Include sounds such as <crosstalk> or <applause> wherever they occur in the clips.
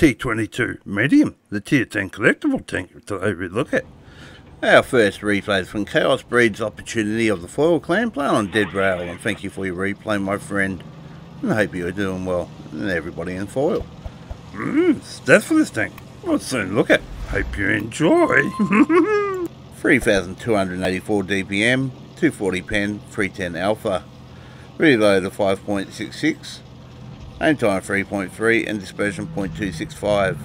T22 Medium, the Tier 10 collectible tank today we look at. Our first replay is from Chaos Breed's Opportunity of the Foil Clan playing on Dead Rail and thank you for your replay my friend and I hope you're doing well and everybody in foil. Mmm, stats for this tank. We'll soon look at. Hope you enjoy. <laughs> 3284 DPM, 240 pen, 310 alpha. Reload of 5.66. Time 3.3 and dispersion 0.265.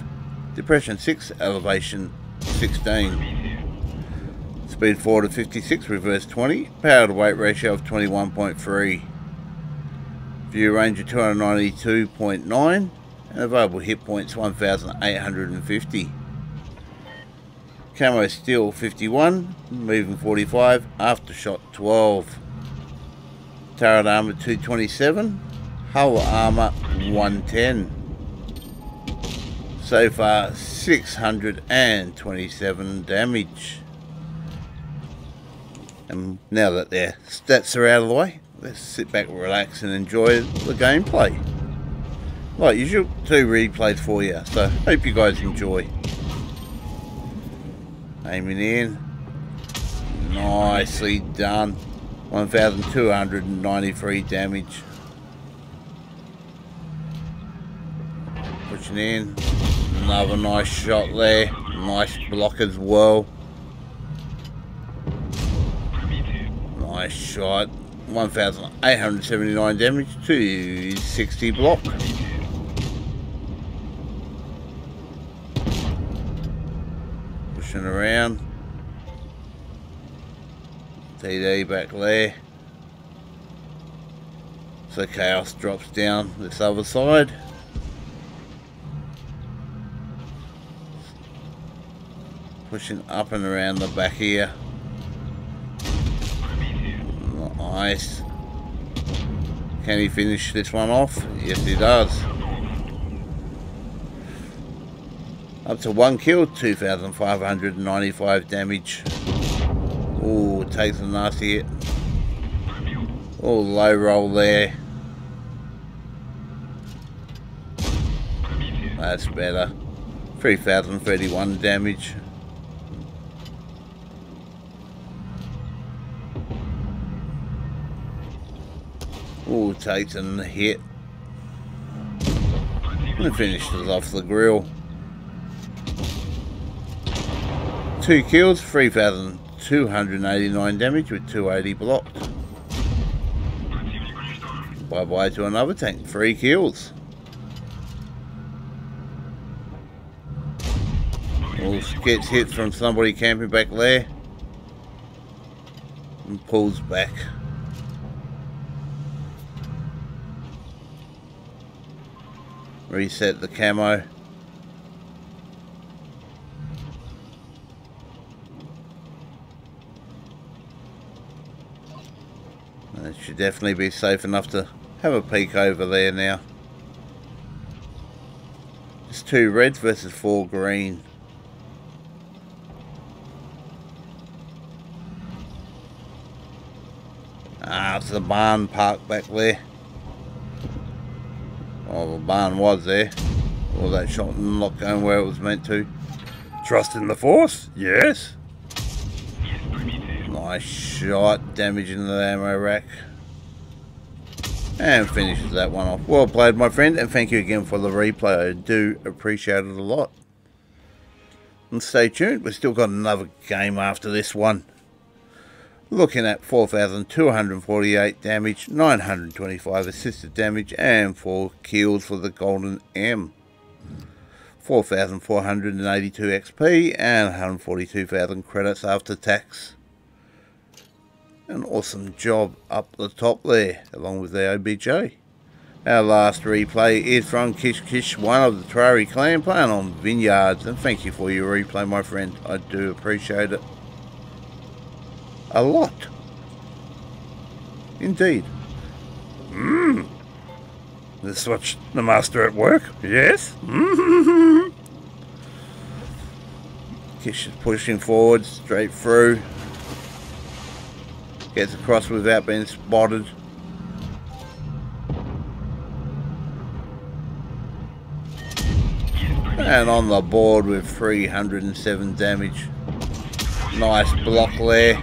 Depression 6, elevation 16. Speed forward of 56, reverse 20. Power to weight ratio of 21.3. View range of 292.9 and available hit points 1850. Camo steel 51, moving 45, after shot 12. Turret armor 227, hull armor 110. So far 627 damage. And now that their stats are out of the way, let's sit back, relax and enjoy the gameplay. Like usual, two replays for you, so hope you guys enjoy. Aiming in. Nicely done. 1,293 damage. Pushing in. Another nice shot there. Nice block as well. Nice shot. 1,879 damage to 60 block. Pushing around. TD back there. So Chaos drops down this other side. Pushing up and around the back here. Nice. Can he finish this one off? Yes, he does. Up to one kill, 2,595 damage. Oh, takes a nasty hit. Oh, low roll there. That's better. 3,031 damage. Oh, takes a hit. And finishes off the Grille. Two kills, 3,289 damage with 280 blocked. Bye bye to another tank, three kills. Gets hit from somebody camping back there. And pulls back. Reset the camo. It should definitely be safe enough to have a peek over there now. It's two reds versus four green. Ah, it's the barn park back there. Oh, the barn was there. All that shot and not going where it was meant to. Trust in the force? Yes. Nice shot, damaging the ammo rack. And finishes that one off. Well played, my friend, and thank you again for the replay. I do appreciate it a lot. And stay tuned, we've still got another game after this one. Looking at 4,248 damage, 925 assisted damage, and 4 kills for the Golden M. 4,482 XP and 142,000 credits after tax. An awesome job up the top there, along with the OBJ. Our last replay is from Kish Kish, one of the Terrari clan, playing on Vineyards. And thank you for your replay, my friend. I do appreciate it. A lot. Indeed. Mmm. Let's watch the master at work. Yes. Mm-hmm. Kish is pushing forward, straight through. Gets across without being spotted. And on the board with 307 damage. Nice block there.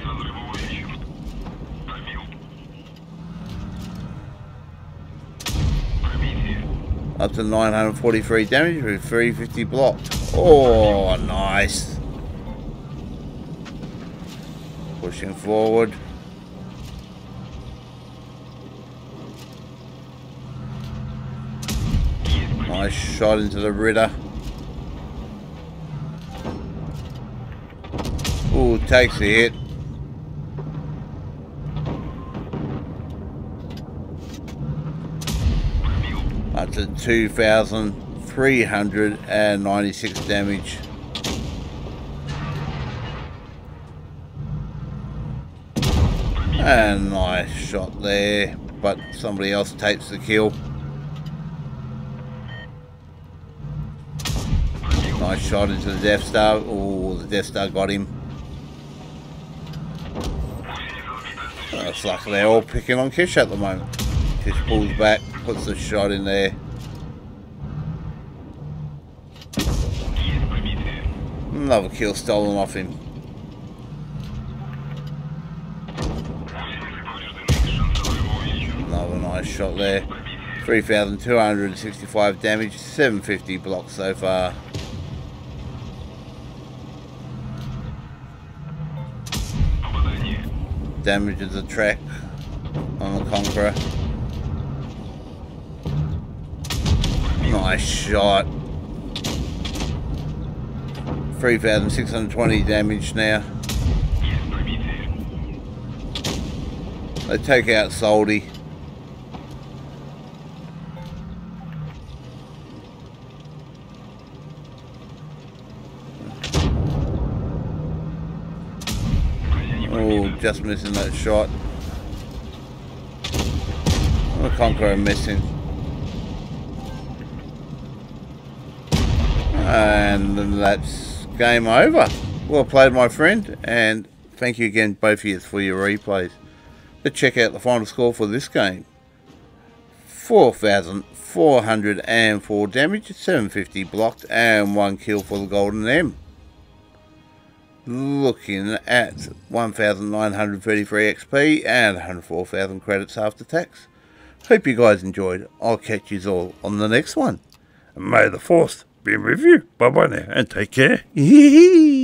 Up to 943 damage with 350 blocked. Oh, nice. Pushing forward. Nice shot into the Ritter. Ooh, takes the hit. To 2,396 damage. And nice shot there, but somebody else takes the kill. Nice shot into the Death Star. Oh, the Death Star got him. Looks like they're all picking on Kish at the moment. Kish pulls back, puts the shot in there. Another kill stolen off him. Another nice shot there. 3,265 damage, 750 blocks so far. Damages the track on the Conqueror. Nice shot. 3,620 damage now. They take out Soldy. Oh, just missing that shot. The Conqueror missing. And that's game over. Well played, my friend, and thank you again, both of you, for your replays. Let's check out the final score for this game. 4,404 damage, 750 blocked, and 1 kill for the Golden M looking at 1,933 XP and 104,000 credits after tax. Hope you guys enjoyed. I'll catch you all on the next one. May the force be with you. Bye bye now and take care. <laughs>